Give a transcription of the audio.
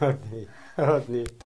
Rodney, Rodney.